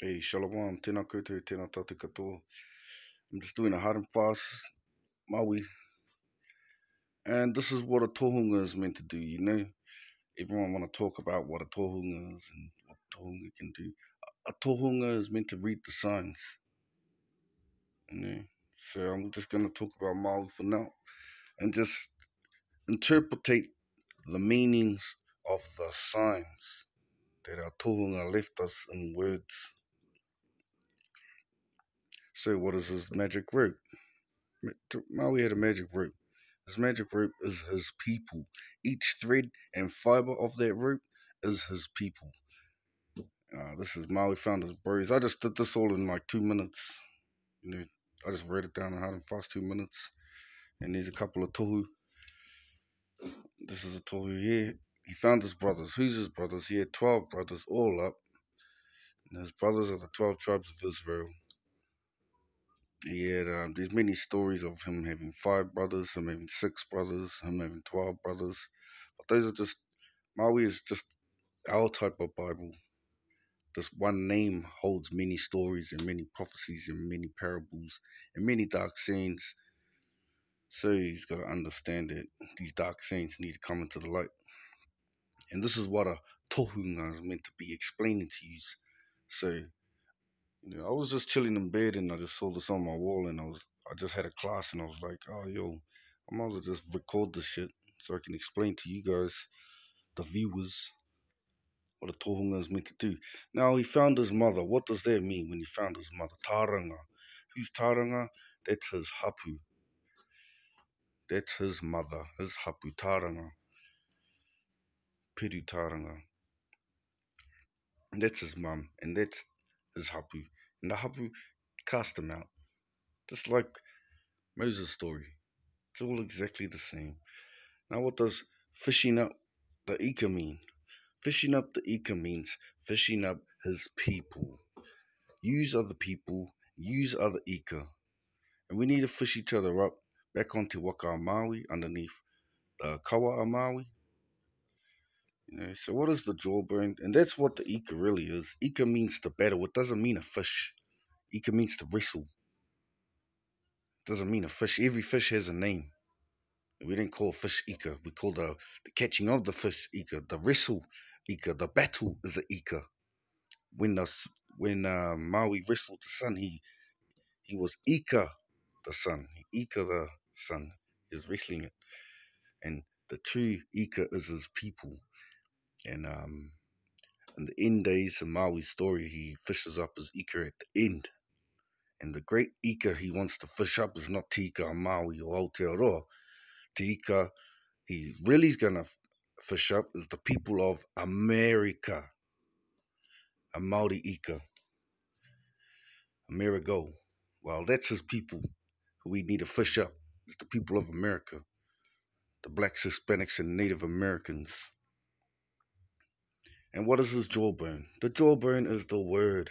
Hey, shalom, tēnā koutou, tēnā tātou. I'm just doing a hard and fast Maui. And this is what a tohunga is meant to do, you know. Everyone want to talk about what a tohunga is and what a tohunga can do. A tohunga is meant to read the signs. You know. So I'm just going to talk about Maui for now. And just interpretate the meanings of the signs that our tohunga left us in words. So what is his magic rope? Maui had a magic rope. His magic rope is his people. Each thread and fiber of that rope is his people. Uh, this is Maui found his bros. I just did this all in like two minutes. You know, I just read it down hard and fast two minutes. And there's a couple of tohu. This is a tohu here. He found his brothers. Who's his brothers? He had 12 brothers all up. And his brothers are the 12 tribes of Israel. He had, there's many stories of him having five brothers, him having six brothers, him having 12 brothers. But those are just, Maui is just our type of Bible. This one name holds many stories and many prophecies and many parables and many dark scenes. So he's got to understand that these dark scenes need to come into the light. And this is what a tohunga is meant to be explaining to you. So yeah, I was just chilling in bed and I just saw this on my wall and I was I just had a class and I was like, oh yo, I might as well just record this shit so I can explain to you guys, the viewers, what a tohunga is meant to do. Now he found his mother. What does that mean when he found his mother? Taranga. Who's Taranga? That's his hapu. That's his mother, his hapu, Taranga. Piru Taranga. That's his mum, and that's his hapu. And the hapu cast him out. Just like Moses' story. It's all exactly the same. Now what does fishing up the Ika mean? Fishing up the Ika means fishing up his people. Use other people, use other Ika. And we need to fish each other up back onto Waka Maui underneath the Kawa Maui so what is the jawbone? And that's what the Ika really is. Ika means to battle. It doesn't mean a fish. Ika means to wrestle. It doesn't mean a fish. Every fish has a name. We didn't call fish Ika. We call the, the catching of the fish Ika. The wrestle Ika. The battle is a Ika. When the when uh, Maui wrestled the sun, he he was Ika the sun. Ika the sun is wrestling it. And the true Ika is his people. And um, in the end days of Maui's story, he fishes up his Ika at the end. And the great Ika he wants to fish up is not Tika Maui or Aotearoa. Tika he really is going to fish up is the people of America. A Maori Ika. Amerigo. Well, that's his people who we need to fish up. It's the people of America. The blacks, Hispanics, and Native Americans. And what is his jawbone? The jawbone is the word.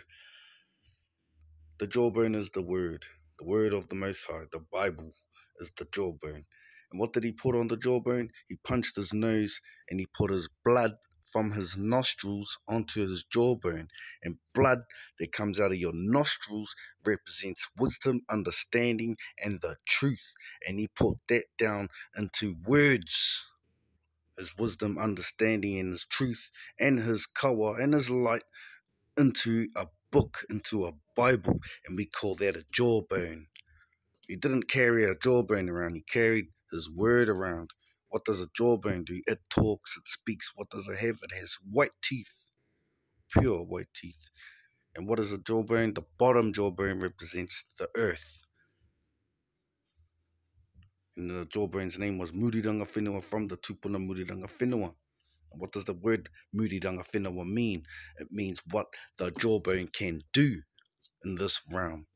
The jawbone is the word. The word of the Most High. The Bible is the jawbone. And what did he put on the jawbone? He punched his nose and he put his blood from his nostrils onto his jawbone. And blood that comes out of your nostrils represents wisdom, understanding, and the truth. And he put that down into words his wisdom, understanding, and his truth, and his kawa, and his light into a book, into a Bible, and we call that a jawbone. He didn't carry a jawbone around, he carried his word around. What does a jawbone do? It talks, it speaks. What does it have? It has white teeth, pure white teeth. And what is a jawbone? The bottom jawbone represents the earth. And the jawbone's name was Muriranga Whenua from the Tupuna Muriranga Whenua. What does the word Muriranga Whenua mean? It means what the jawbone can do in this realm.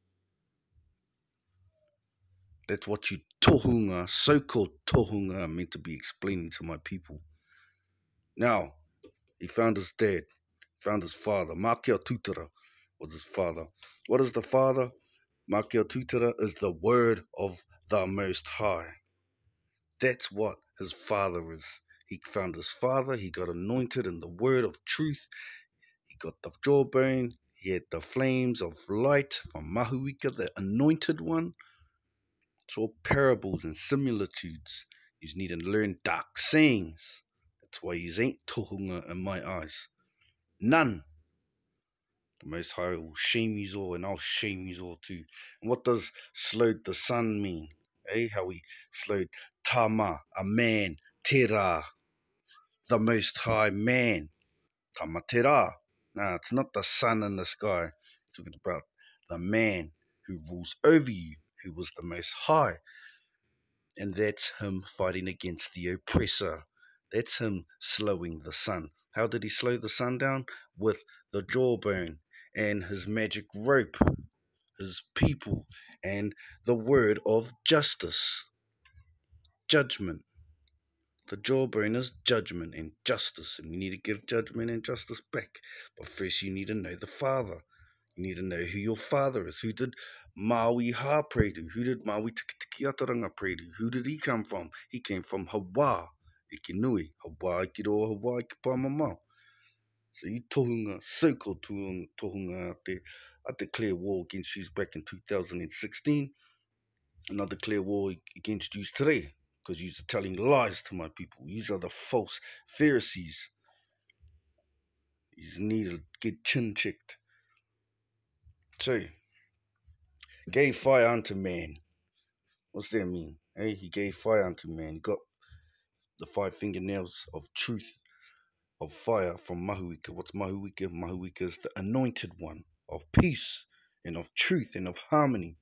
That's what you tohunga, so-called tohunga, are meant to be explaining to my people. Now, he found his dad, found his father. Makia Tutara was his father. What is the father? Makia Tutara is the word of the Most High. That's what his father is. He found his father, he got anointed in the word of truth, he got the jawbone, He had the flames of light from Mahuika, the anointed one. It's all parables and similitudes. You need to learn dark sayings. That's why you ain't tohunga in my eyes. None. The Most High will shame you all, and I'll shame you all too. And what does slowed the sun mean? Eh? How he slowed Tama, a man, Tera, the Most High man. Tama Tera. Now, it's not the sun in the sky. It's talking about the man who rules over you, who was the Most High. And that's him fighting against the oppressor. That's him slowing the sun. How did he slow the sun down? With the jawbone and his magic rope, his people, and the word of justice. Judgment. The jawbone is judgment and justice, and we need to give judgment and justice back. But first, you need to know the Father. You need to know who your Father is. Who did Maui Ha pray to? Who did Maui Tikitiki Ataranga pray to? Who did he come from? He came from Hawa, Ikinui, Hawaikiroa, Hawa, Ikipamamau. So you tohunga, so-called tohunga, tohunga out there. I declare war against you back in 2016. And I declare war against you today because you're telling lies to my people. These are the false Pharisees. You need to get chin checked. So, gave fire unto man. What's that mean? Hey, he gave fire unto man. He got the five fingernails of truth of fire from Mahuika. What's Mahuika? Mahuika is the anointed one of peace and of truth and of harmony.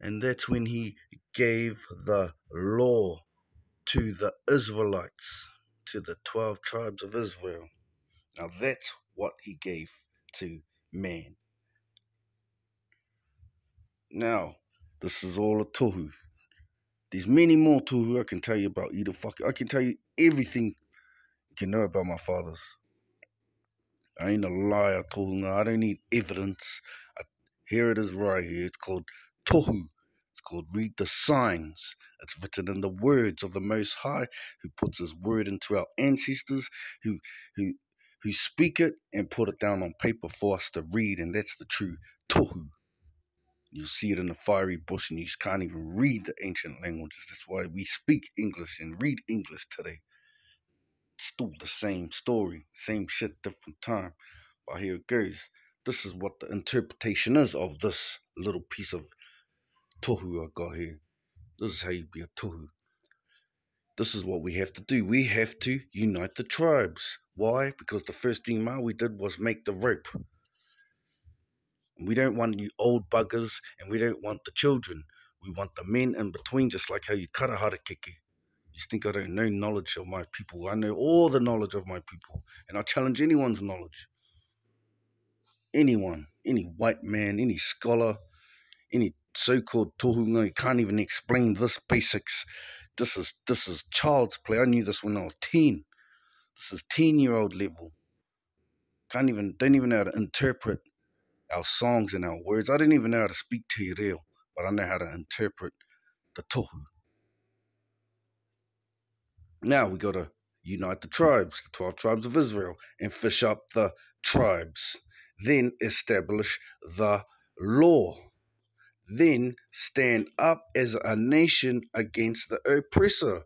And that's when he gave the law to the Israelites, to the 12 tribes of Israel. Now that's what he gave to man. Now, this is all a tohu. There's many more tohu I can tell you about either fuck. I can tell you everything you can know about my fathers. I ain't a liar, tohu. I don't need evidence. I, here it is right here. It's called tohu. It's called read the signs. It's written in the words of the Most High, who puts His word into our ancestors, who who who speak it and put it down on paper for us to read, and that's the true tohu. You see it in the fiery bush, and you can't even read the ancient languages. That's why we speak English and read English today. Still the same story, same shit, different time. But here it goes. This is what the interpretation is of this little piece of tohu I got here. This is how you be a tohu. This is what we have to do. We have to unite the tribes. Why? Because the first thing Maui did was make the rope. We don't want you old buggers and we don't want the children. We want the men in between, just like how you karahara keke. You think I don't know knowledge of my people? I know all the knowledge of my people, and I challenge anyone's knowledge. Anyone, any white man, any scholar, any so-called tohunga, you can't even explain this basics. This is this is child's play. I knew this when I was ten. This is ten-year-old level. Can't even don't even know how to interpret our songs and our words. I didn't even know how to speak to you real, but I know how to interpret the tohu. Now we got to unite the tribes, the 12 tribes of Israel, and fish up the tribes. Then establish the law. Then stand up as a nation against the oppressor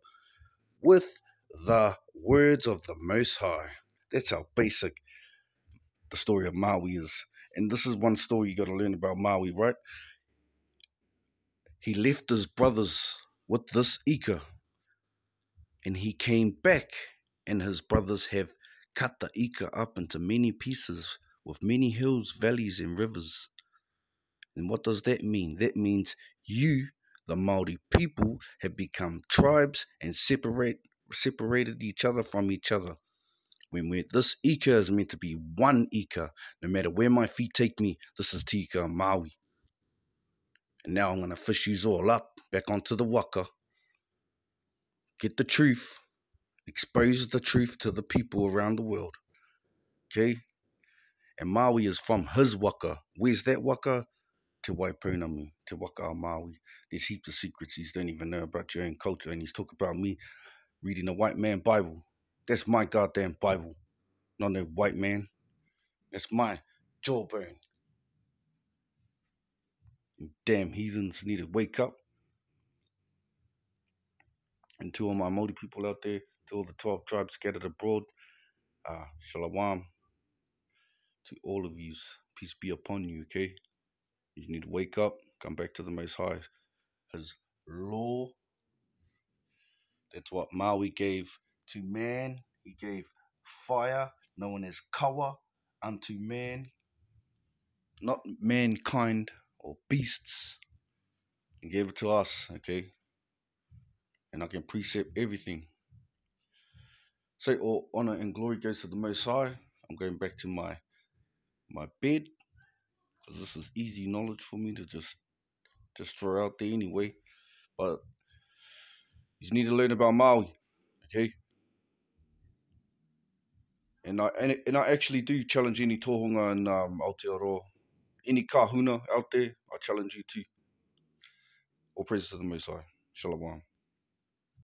with the words of the Most High. That's how basic the story of Maui is. And this is one story you got to learn about Maui, right? He left his brothers with this Ika, and he came back, and his brothers have cut the Ika up into many pieces with many hills, valleys, and rivers. And what does that mean? That means you, the Maori people, have become tribes and separate separated each other from each other when we this Ika is meant to be one Ika, no matter where my feet take me, this is Tika Maui. And now I'm to fish you all up back onto the waka, get the truth, expose the truth to the people around the world. Okay? And Maui is from his waka. Where's that waka? Te Waipunami, Te Waka Maui. There's heaps of secrets you don't even know about your own culture. And he's talking about me reading a white man Bible. That's my goddamn Bible, not no white man. That's my jawbone. Damn heathens need to wake up. And to all my Māori people out there, to all the 12 tribes scattered abroad, uh, shalom to all of you. Peace be upon you, okay? You need to wake up, come back to the Most High. His law, that's what Maui gave to man. He gave fire, known as kawa, unto man. Not mankind or beasts. He gave it to us, okay? And I can precept everything. Say all honor and glory goes to the Most High. I'm going back to my my bed because this is easy knowledge for me to just just throw out there anyway. But you need to learn about Maui, okay? And I and, and I actually do challenge any tohunga in um, Aotearoa, any kahuna out there. I challenge you to. All praises to the Most High. Shalom.